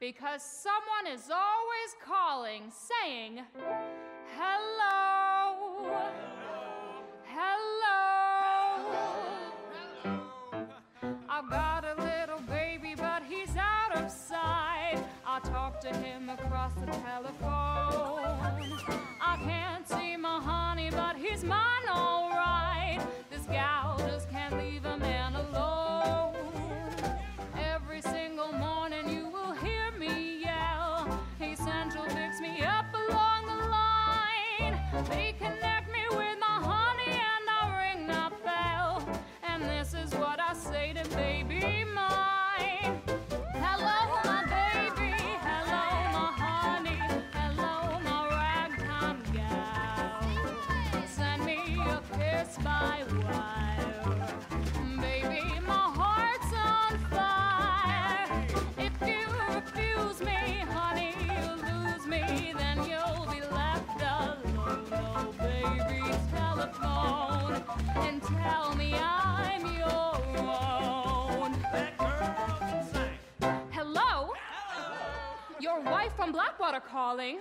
because someone is always calling, saying, Hello. Hello. I've got a little baby, but he's out of sight. I talk to him across the telephone. From Blackwater calling.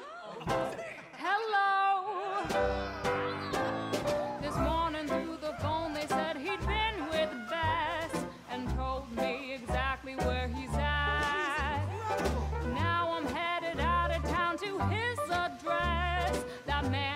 Hello? This morning through the phone they said he'd been with Bess and told me exactly where he's at. Now I'm headed out of town to his address. That man